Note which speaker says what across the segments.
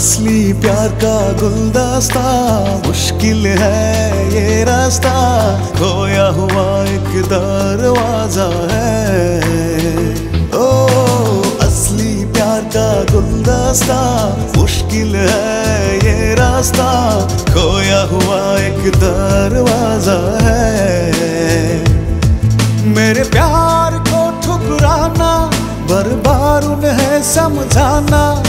Speaker 1: प्यार का गुलदस्ता। मुश्किल है ये रास्ता। खोया हुआ एक दरवाज़ा है। ओ, असली प्यार का गुलदस्ता। मुश्किल है ये रास्ता। खोया हुआ एक दरवाज़ा है। मेरे प्यार को ठुकराना, बरबार उन्हें समझाना।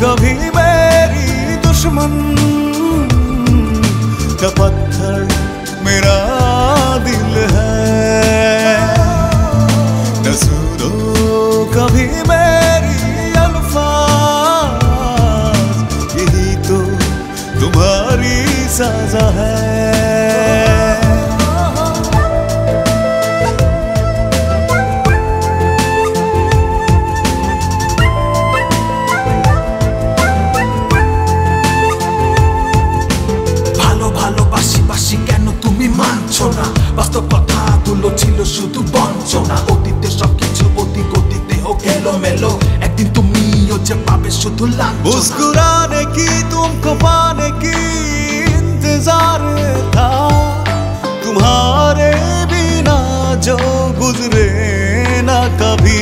Speaker 1: कभी मेरी दुश्मन
Speaker 2: বঞ্চনা অতীতে সবকিছু অতি গতিতে হোক এলো মেলো একদিন তুমিও যে পাবে শুধু লাঞ্ছনা
Speaker 1: मुस्कुराने की तुमको पाने की इंतजार था तुम्हारे बिना जो गुजरे ना कभी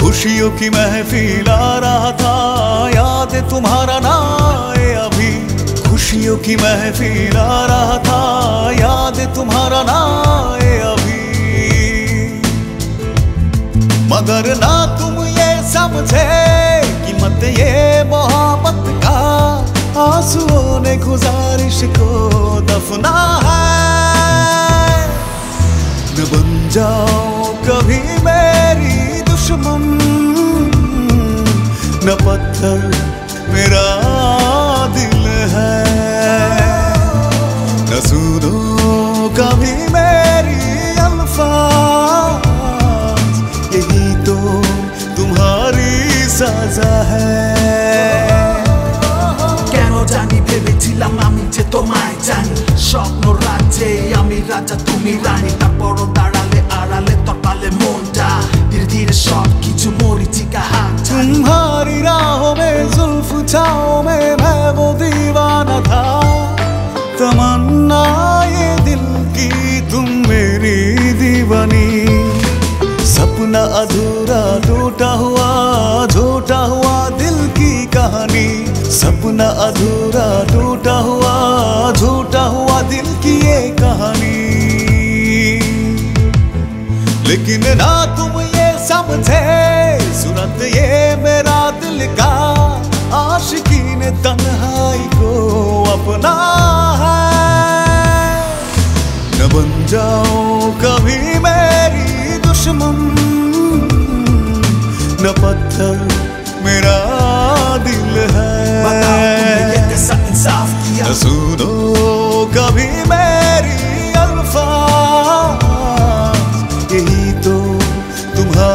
Speaker 1: खुशियों की महफिल आ रहा था याद तुम्हारा ना आए अभी खुशियों की महफिल आ रहा था याद तुम्हारा ना आए मगर ना तुम ये समझे कि मत ये मोहब्बत का आंसुओं ने गुजारिश को दफना है। न बन जाओ कभी मेरी दुश्मन, न पत्थर मेरा दिल है।
Speaker 2: ভেবেছিলাম আমি যে তোমায় জানি স্বপ্ন রাজ্যে আমি রাজা তুমি রানী তারপর দাঁড়ালে আড়ালে তপালে মনটা ধীরে ধীরে সব কিছু মরিচিকা হাত
Speaker 1: तुम्हारी राहों में जुल्फ छाओं में मैं वो दीवाना था तमन्ना ये दिल की तुम मेरी दीवानी सपना अधूरा टूटा हुआ सपना अधूरा टूटा हुआ, झूठा हुआ दिल की ये कहानी। लेकिन ना तुम ये समझे, सुनत ये मेरा दिल का, आशिकी ने तन्हाई को अपना है। न बन जाओ कभी मेरी दुश्मन, न पत्थर मेरा दिल
Speaker 2: बताओ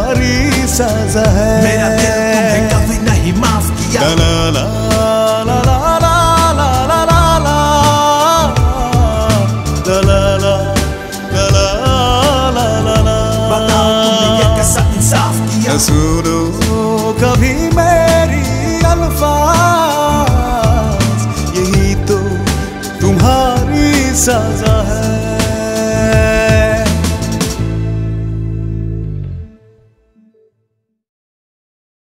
Speaker 1: तुम्हारी सजा है
Speaker 2: मेरा दिल तुम्हें कभी नहीं माफ़ किया
Speaker 1: ला ला ला ला ला ला ला ला ला ला ला ला ला ला ला ला ला
Speaker 2: बताओ तुमने ये कैसा इंसाफ किया
Speaker 1: सुनो कभी मेरी अल्फाज यही तो तुम्हारी सजा